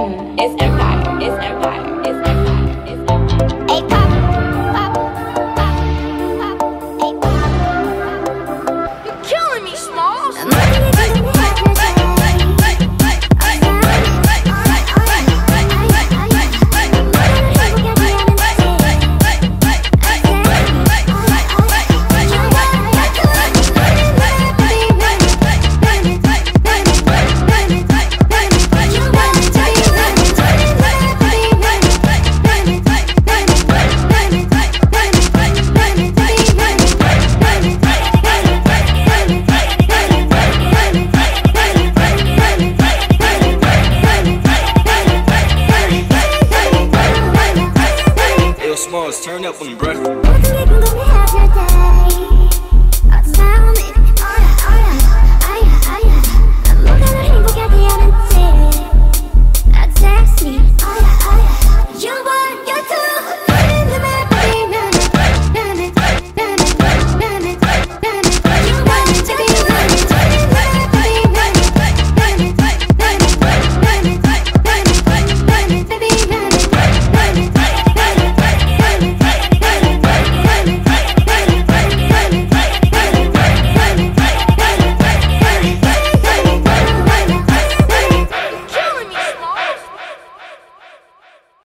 It's empire. It's empire. It's empire. Smalls, turn up on breath.